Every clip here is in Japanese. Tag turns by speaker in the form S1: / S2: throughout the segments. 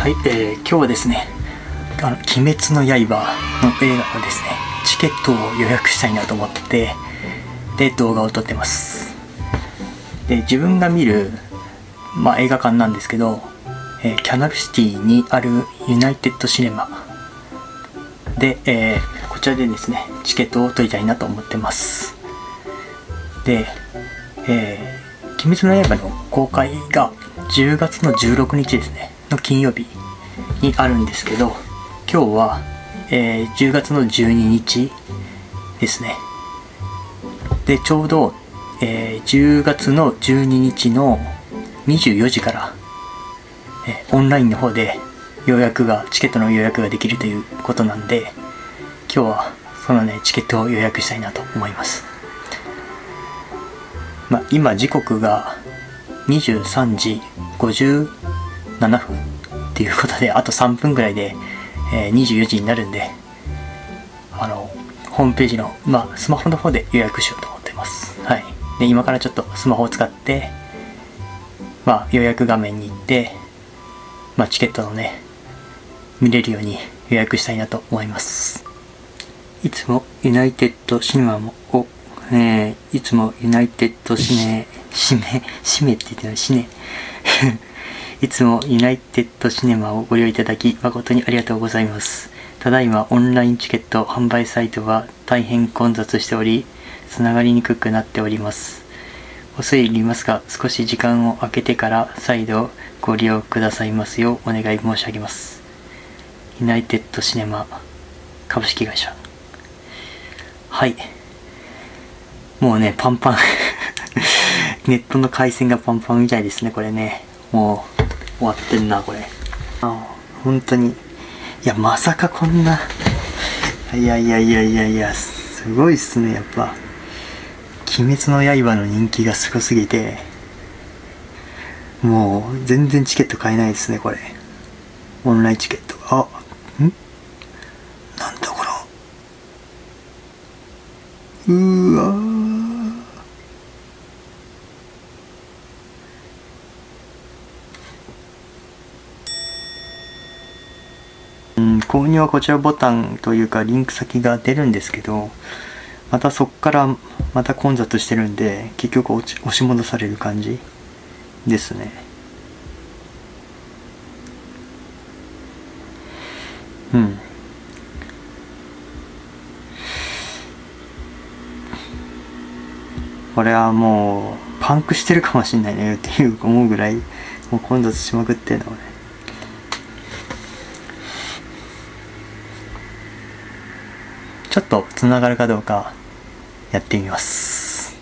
S1: はい、えー、今日はですね、あの、鬼滅の刃の映画のですね、チケットを予約したいなと思って、で、動画を撮ってます。で、自分が見る、まあ、映画館なんですけど、えー、キャナルシティにあるユナイテッドシネマで、えー、こちらでですね、チケットを取りたいなと思ってます。で、えー、鬼滅の刃の公開が10月の16日ですね、の金曜日にあるんですけど、今日は、えー、10月の12日ですね。で、ちょうど、えー、10月の12日の24時から、えー、オンラインの方で予約が、チケットの予約ができるということなんで、今日はそのね、チケットを予約したいなと思います。まあ、今時刻が23時7分っていうことで、あと3分ぐらいで、えー、24時になるんで、あの、ホームページの、まあ、スマホの方で予約しようと思ってます。はい。で、今からちょっとスマホを使って、まあ、予約画面に行って、まあ、チケットのね、見れるように予約したいなと思います。いつもユナイテッドシネマを、えー、いつもユナイテッドシネ、シメ、シメって言ってない、シネ。いつもユナイテッドシネマをご利用いただき誠にありがとうございます。ただいまオンラインチケット販売サイトは大変混雑しており、つながりにくくなっております。恐れ入りますが、少し時間を空けてから再度ご利用くださいますようお願い申し上げます。ユナイテッドシネマ株式会社。はい。もうね、パンパン ネットの回線がパンパンみたいですね、これね。もう、終わってんな、これ。あ本当に。いや、まさかこんな。いやいやいやいやいや、すごいっすね、やっぱ。鬼滅の刃の人気がすごすぎて、もう、全然チケット買えないですね、これ。オンラインチケット。あ、ん？うわうん購入はこちらボタンというかリンク先が出るんですけどまたそっからまた混雑してるんで結局押し戻される感じですね。うん。これはもうパンクしてるかもしんないねっていう思うぐらいもう混雑しまくってんのね。ちょっとつながるかどうかやってみます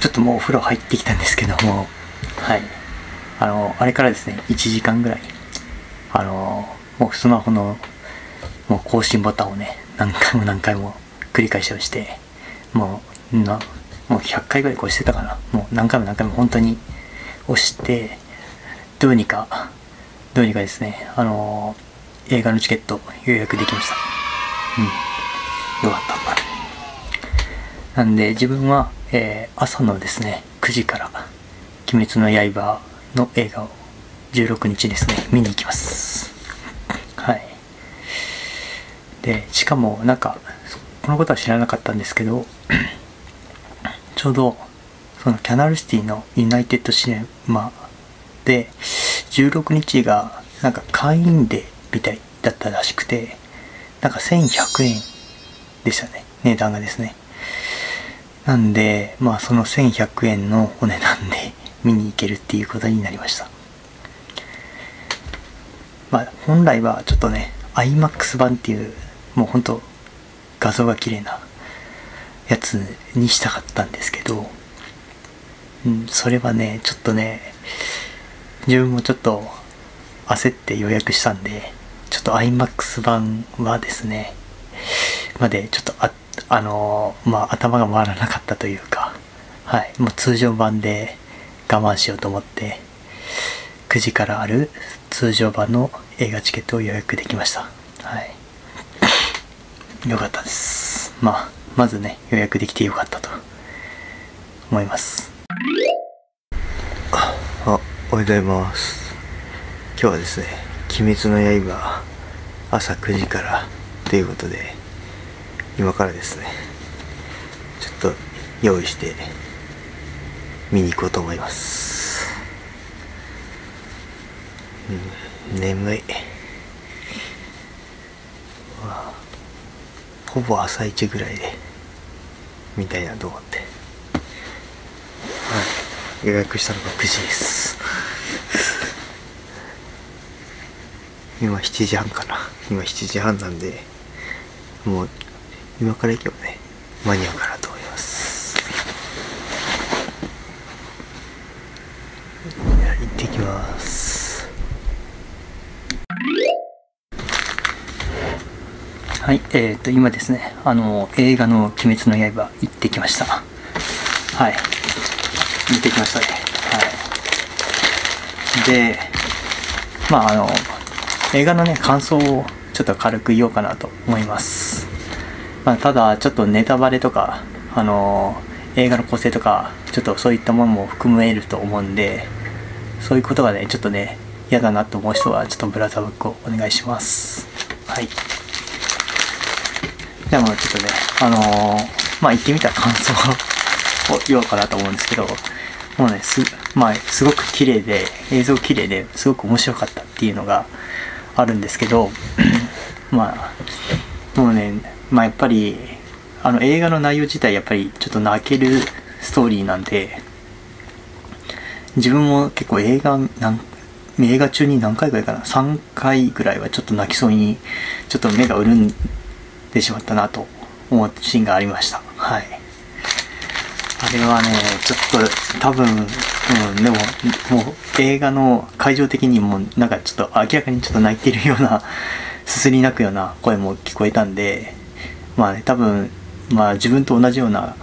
S1: ちょっともうお風呂入ってきたんですけどもはいあのあれからですね1時間ぐらいあのもうスマホのもう更新ボタンをね何回も何回も繰り返しをしてもうなもう100回ぐらい越してたかな。もう何回も何回も本当に押して、どうにか、どうにかですね、あのー、映画のチケット予約できました。うん。よかった。なんで自分は、えー、朝のですね、9時から、鬼滅の刃の映画を16日ですね、見に行きます。はい。で、しかもなんか、このことは知らなかったんですけど、ちょうどそのキャナルシティのユナイテッドシネマで16日がなんか会員デーみたいだったらしくてなんか1100円でしたね。値段がですね。なんでまあその1100円のお値段で 見に行けるっていうことになりました。まあ本来はちょっとね iMAX 版っていうもうほんと画像が綺麗なやつにしたかったんですけど、うん、それはね、ちょっとね、自分もちょっと焦って予約したんで、ちょっと iMAX 版はですね、までちょっとあ、あのー、まあ、頭が回らなかったというか、はい、もう通常版で我慢しようと思って、9時からある通常版の映画チケットを予約できました。はい。よかったです。まあ、まずね予約できてよかったと思います
S2: あおはようございます今日はですね「
S1: 鬼滅の刃朝9時からということで今からですね。ちょっと用意して見に行こうと思います。うん眠い。ほぼ朝一ぐらいでみたいなと思って。はい。予約したのが9時です。今7時半かな。今7時半なんでもう今から行けばね間に合うかなと思います。行ってきます。はい、えー、と今ですねあの映画の「鬼滅の刃」行ってきました。はい。行ってきましたね。はい。でまああの映画のね感想をちょっと軽く言おうかなと思います、まあ、ただちょっとネタバレとかあの映画の構成とかちょっとそういったものも含めると思うんでそういうことがねちょっとね嫌だなと思う人はちょっとブラザーブックをお願いします。はい。でもうちょっとねあのー、まあ言ってみた感想を言おうかなと思うんですけどもうねす,、まあ、すごく綺麗で映像綺麗ですごく面白かったっていうのがあるんですけど まあもうねまあやっぱりあの映画の内容自体やっぱりちょっと泣けるストーリーなんで自分も結構映画なん映画中に何回ぐらいかな？3回ぐらいはちょっと泣きそうにちょっと目が潤んでしまったなと思うシーンがありました。はい。あれはねちょっと多分うん、でも、もう映画の会場的にもなんかちょっと明らかにちょっと泣いてるような、すすり泣くような声も聞こえたんで、まあね、多分、まあ自分と同じような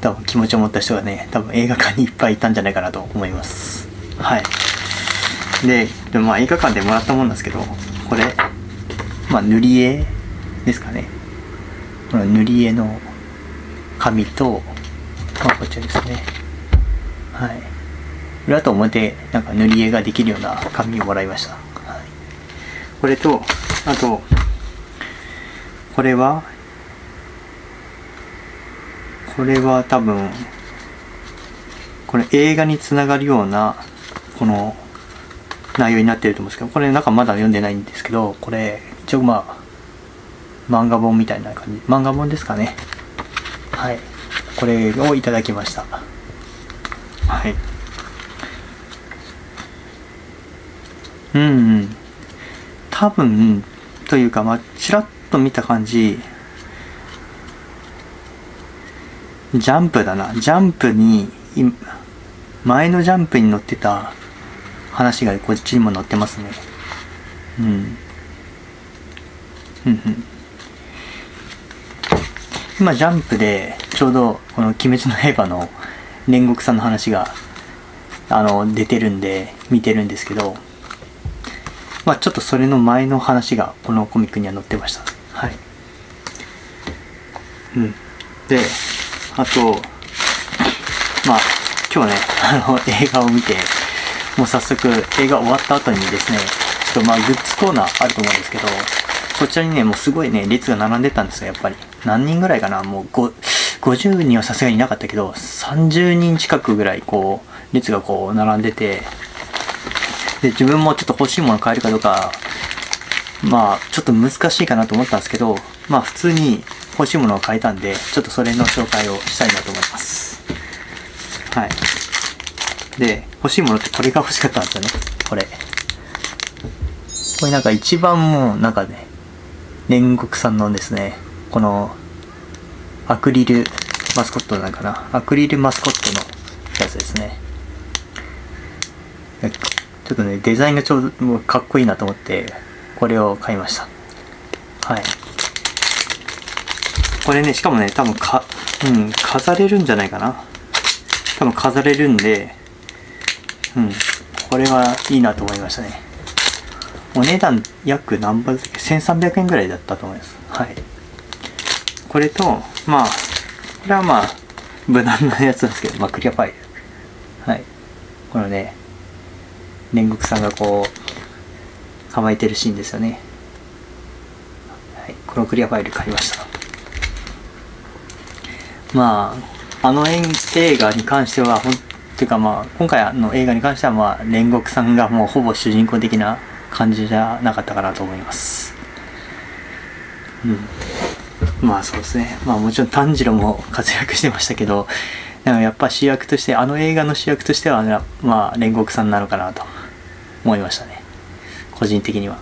S1: 多分気持ちを持った人がね、多分映画館にいっぱいいたんじゃないかなと思います。はい。で、でまあ映画館でもらったもんなんですけど、これ、まあ塗り絵ですかね。この塗り絵の紙と、まあこちらですね。はい。裏と表なんか塗り絵ができるような紙をもらいました、はい、これとあとこれはこれは多分これ映画につながるようなこの内容になってると思うんですけどこれ中まだ読んでないんですけどこれ一応まあ漫画本みたいな感じ漫画本ですかね。はい。これをいただきました。はい。うん、うん、多分というかまあちらっと見た感じジャンプだな。ジャンプに前のジャンプに載ってた話がこっちにも載ってますね。うん。うんうん。今ジャンプでちょうどこの「鬼滅の刃」の煉獄さんの話があの出てるんで見てるんですけどまあちょっとそれの前の話がこのコミックには載ってました。はい。うん。であとまあ今日ね あの映画を見てもう早速映画終わった後にですねちょっとまあグッズコーナーあると思うんですけどこちらにねもうすごいね列が並んでたんですよやっぱり。何人ぐらいかなもう50人はさすがにいなかったけど30人近くぐらいこう列がこう並んでてで、自分もちょっと欲しいもの買えるかどうか、まあ、ちょっと難しいかなと思ったんですけど、まあ、普通に欲しいものを買えたんで、ちょっとそれの紹介をしたいなと思います。はい。で、欲しいものってこれが欲しかったんですよね。これ。これなんか一番もう、なんかね、煉獄さんのですね、この、アクリルマスコットなんかな。アクリルマスコットのやつですね。ちょっとね、デザインがちょうどかっこいいなと思って、これを買いました。はい。これね、しかもね、多分か、うん、飾れるんじゃないかな。多分飾れるんで、うん、これはいいなと思いましたね。お値段約何倍だっけ ?1300 円ぐらいだったと思います。はい。これと、まあ、これはまあ、無難なやつなんですけど、まあ、クリアファイル。はい。このね、煉獄さんがこう構えてるシーンですよね、はい、このクリアファイル買いましたまああの映画に関してはほんていうかまあ今回の映画に関してはまあ煉獄さんがもうほぼ主人公的な感じじゃなかったかなと思います。うん。まあそうですね。まあもちろん炭治郎も活躍してましたけどでもやっぱ主役としてあの映画の主役としてはまあ煉獄さんなのかなと思いましたね。個人的には。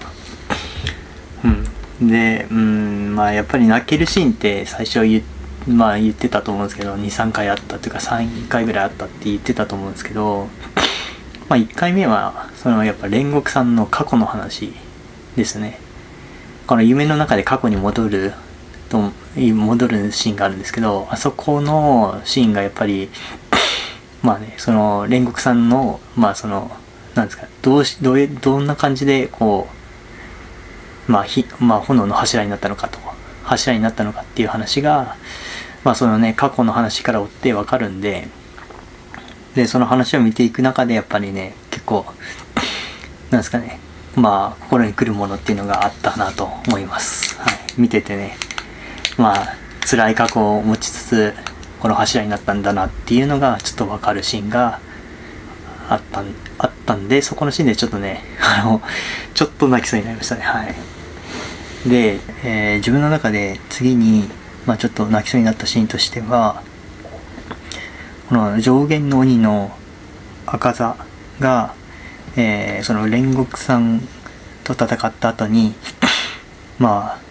S1: うん。でうんまあやっぱり泣けるシーンって最初言ってまあ言ってたと思うんですけど23回あったっていうか3回ぐらいあったって言ってたと思うんですけどまあ1回目はそのやっぱ煉獄さんの過去の話ですね。この夢の中で過去に戻ると戻るシーンがあるんですけどあそこのシーンがやっぱり まあねその煉獄さんのまあそのなんですかどうしどうどんな感じでこうまあひ、まあ、炎の柱になったのかと柱になったのかっていう話がまあそのね過去の話から追ってわかるんででその話を見ていく中でやっぱりね結構なんですかねまあ心に来るものっていうのがあったなと思います、はい、見ててねまあ辛い過去を持ちつつこの柱になったんだなっていうのがちょっとわかるシーンがあったあったんでそこのシーンでちょっとねあのちょっと泣きそうになりましたね。はい。で、えー、自分の中で次に、まあ、ちょっと泣きそうになったシーンとしてはこの上限の鬼の赤座が、えー、その煉獄さんと戦った後に まあ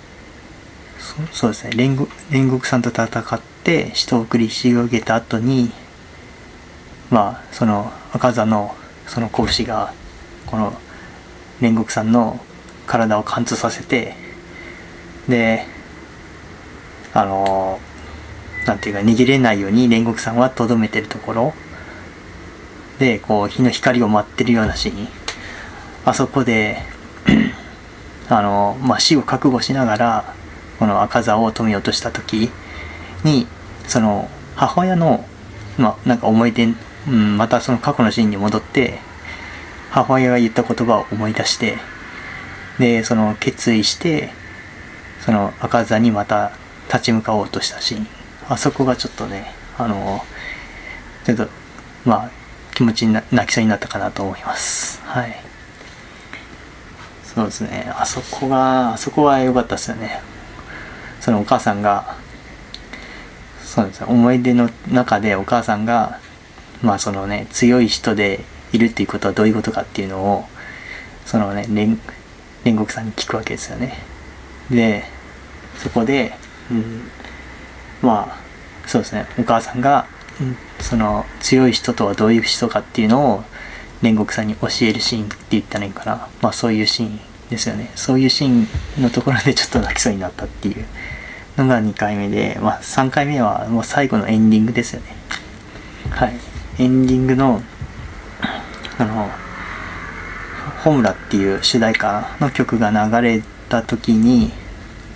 S1: そうですね煉獄煉獄さんと戦って死闘を繰り広げた後にまあその赤座のその拳がこの煉獄さんの体を貫通させてであのなんていうか逃げれないように煉獄さんはとどめてるところ。でこう日の光を待ってるようなシーン。あそこで あの、まあ、死を覚悟しながらこの赤座を止めようとした時にその母親の、まあ、なんか思い出、うん、またその過去のシーンに戻って母親が言った言葉を思い出してでその決意してその赤座にまた立ち向かおうとしたシーンあそこがちょっとねあのちょっとまあ気持ちにな泣きそうになったかなと思います。はい。そうですね。あそこがあそこは良かったですよね。そのお母さんがそうですね。思い出の中でお母さんがまあそのね強い人でいるっていうことはどういうことかっていうのをそのね煉獄さんに聞くわけですよね。でそこで、まあそうですね。お母さんが、うん、その強い人とはどういう人かっていうのを煉獄さんに教えるシーンって言ったらいいかな。まあそういうシーンですよね。そういうシーンのところでちょっと泣きそうになったっていうのが2回目で、まあ、3回目はもう最後のエンディングですよね。はい。エンディングのあの「ホムラ」っていう主題歌の曲が流れた時に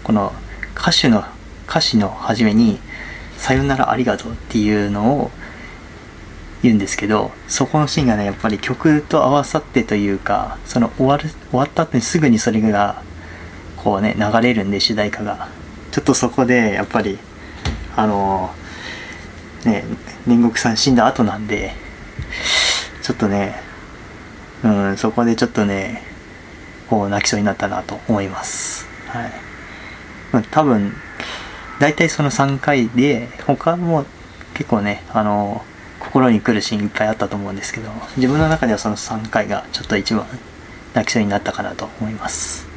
S1: この歌手の歌詞の初めに「さよならありがとう」っていうのを言うんですけどそこのシーンがねやっぱり曲と合わさってというかその終わる終わった後にすぐにそれがこうね流れるんで主題歌が。ちょっとそこでやっぱりあのね煉獄さん死んだ後なんでちょっとねうんそこでちょっとねこう泣きそうになったなと思います。はい、ま、多分大体その3回で他も結構ねあの心に来るシーンいっぱいあったと思うんですけど自分の中ではその3回がちょっと一番泣きそうになったかなと思います。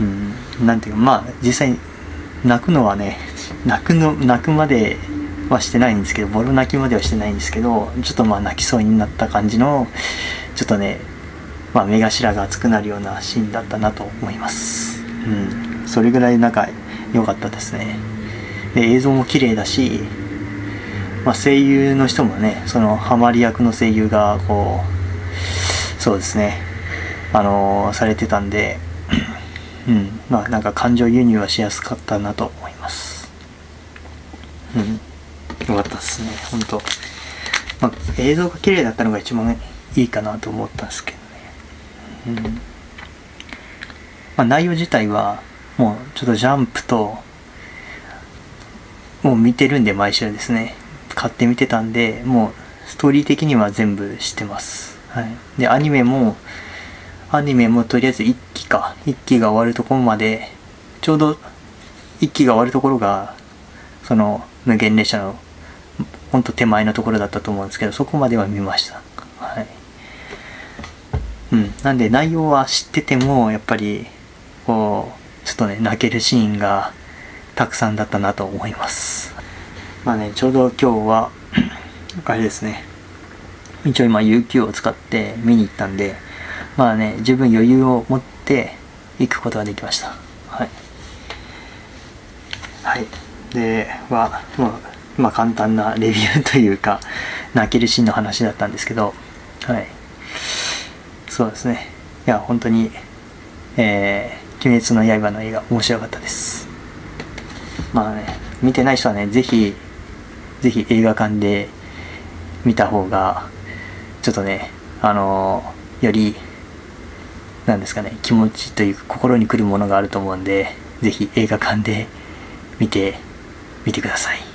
S1: うんなんていうかまあ実際泣くのはね泣くの泣くまではしてないんですけどボロ泣きまではしてないんですけどちょっとまあ泣きそうになった感じのちょっとねまあ目頭が熱くなるようなシーンだったなと思います。うんそれぐらいなんか良かったですね。で映像も綺麗だしまあ、声優の人もねそのハマり役の声優がこうそうですね。あのー、されてたんでうん。まあなんか感情輸入はしやすかったなと思います。うん。よかったですね。本当。まあ映像が綺麗だったのが一番いいかなと思ったんですけどね。うん。まあ、内容自体はもうちょっとジャンプともう見てるんで毎週ですね。買って見てたんでもうストーリー的には全部知ってます。はい。でアニメもアニメもとりあえず1期か。1期が終わるところまでちょうど1期が終わるところがその無限列車のほんと手前のところだったと思うんですけどそこまでは見ました。はい。うん。なんで内容は知っててもやっぱりこうちょっとね泣けるシーンがたくさんだったなと思います。まあねちょうど今日は あれですね。一応今有給を使って見に行ったんでまあね十分余裕を持って行くことができました。はい。はい。ではもうまあ簡単なレビューというか泣けるシーンの話だったんですけどはい。そうですね。いや本当にえー、鬼滅の刃の映画面白かったです。まあね見てない人はね是非是非映画館で見た方がちょっとねあのよりなんですかね気持ちというか心にくるものがあると思うんで是非映画館で見てみてください。